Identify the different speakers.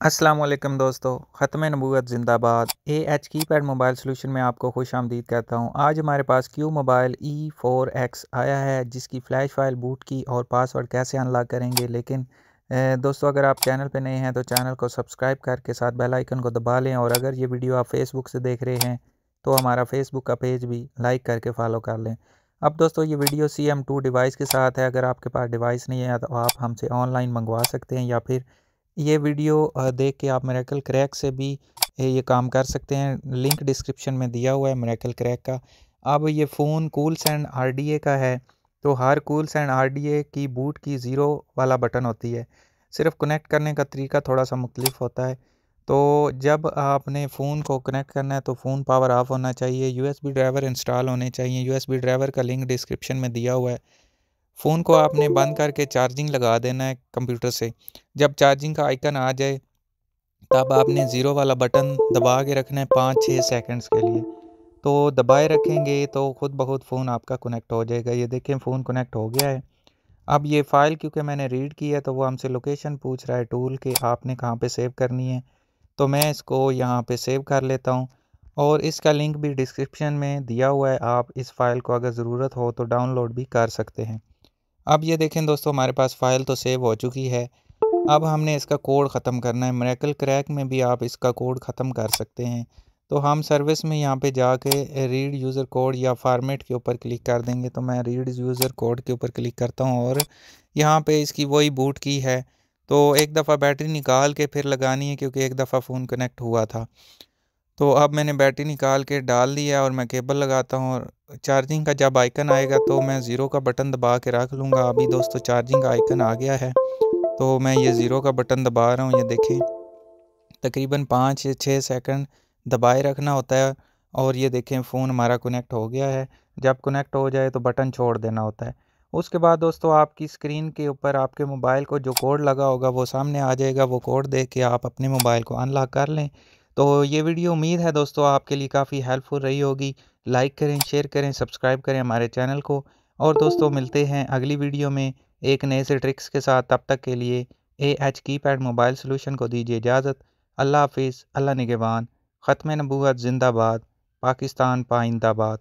Speaker 1: वालेकुम दोस्तों, ख़त्म नबूत ज़िंदाबाद। A H keypad mobile solution में आपको खुश आमदीद कहता हूँ। आज हमारे पास Q mobile E four X आया है, जिसकी फ़्लैश फ़ाइल बूट की और पासवर्ड कैसे अनलॉक करेंगे। लेकिन दोस्तों, अगर आप चैनल पे नए हैं तो चैनल को सब्सक्राइब करके साथ बेल आइकन को दबा लें। और अगर ये वीडियो आप फेसबुक से देख रहे हैं तो हमारा फेसबुक का पेज भी लाइक करके फॉलो कर लें। अब दोस्तों, ये video C M two device के साथ है। अगर आपके पास डिवाइस नहीं है तो आप हमसे ऑनलाइन मंगवा सकते हैं या फिर ये वीडियो देख के आप मेरेकल क्रैक से भी ये काम कर सकते हैं। लिंक डिस्क्रिप्शन में दिया हुआ है मेरेकल क्रैक का। अब ये फ़ोन कूल्स एंड आरडीए का है तो हर कूल्स एंड आरडीए की बूट की ज़ीरो वाला बटन होती है। सिर्फ़ कनेक्ट करने का तरीका थोड़ा सा मुख्तलिफ़ होता है। तो जब आपने फ़ोन को कनेक्ट करना है तो फ़ोन पावर ऑफ़ होना चाहिए। यूएसबी ड्राइवर इंस्टॉल होने चाहिए। यूएसबी ड्राइवर का लिंक डिस्क्रिप्शन में दिया हुआ है। फ़ोन को आपने बंद करके चार्जिंग लगा देना है कंप्यूटर से। जब चार्जिंग का आइकन आ जाए, तब आपने ज़ीरो वाला बटन दबा के रखना है पाँच छः सेकंड्स के लिए। तो दबाए रखेंगे तो ख़ुद ब खुद फ़ोन आपका कनेक्ट हो जाएगा। ये देखें, फ़ोन कनेक्ट हो गया है। अब ये फ़ाइल क्योंकि मैंने रीड की है तो वो हमसे लोकेशन पूछ रहा है टूल के, आपने कहाँ पे सेव करनी है? तो मैं इसको यहाँ पे सेव कर लेता हूँ और इसका लिंक भी डिस्क्रिप्शन में दिया हुआ है। आप इस फ़ाइल को अगर ज़रूरत हो तो डाउनलोड भी कर सकते हैं। अब ये देखें दोस्तों, हमारे पास फ़ाइल तो सेव हो चुकी है। अब हमने इसका कोड ख़त्म करना है। मेरेकल क्रैक में भी आप इसका कोड ख़त्म कर सकते हैं। तो हम सर्विस में यहाँ पे जाके रीड यूज़र कोड या फॉर्मेट के ऊपर क्लिक कर देंगे। तो मैं रीड यूज़र कोड के ऊपर क्लिक करता हूँ और यहाँ पे इसकी वही बूट की है। तो एक दफ़ा बैटरी निकाल के फिर लगानी है क्योंकि एक दफ़ा फ़ोन कनेक्ट हुआ था। तो अब मैंने बैटरी निकाल के डाल दिया और मैं केबल लगाता हूँ और चार्जिंग का जब आइकन आएगा तो मैं ज़ीरो का बटन दबा के रख लूँगा। अभी दोस्तों चार्जिंग का आइकन आ गया है तो मैं ये ज़ीरो का बटन दबा रहा हूँ। ये देखें, तकरीबन पाँच या छः सेकंड दबाए रखना होता है और ये देखें, फ़ोन हमारा कनेक्ट हो गया है। जब कनेक्ट हो जाए तो बटन छोड़ देना होता है। उसके बाद दोस्तों आपकी स्क्रीन के ऊपर आपके मोबाइल को जो कोड लगा होगा वो सामने आ जाएगा। वो कोड देख के आप अपने मोबाइल को अनलॉक कर लें। तो ये वीडियो उम्मीद है दोस्तों आपके लिए काफ़ी हेल्पफुल रही होगी। लाइक करें, शेयर करें, सब्सक्राइब करें हमारे चैनल को। और दोस्तों, मिलते हैं अगली वीडियो में एक नए से ट्रिक्स के साथ। तब तक के लिए A H keypad mobile solution को दीजिए इजाज़त। अल्लाह हाफिज़, अल्लाह निगेवान ख़त्म नबूत जिंदाबाद। पाकिस्तान पाइंदाबाद।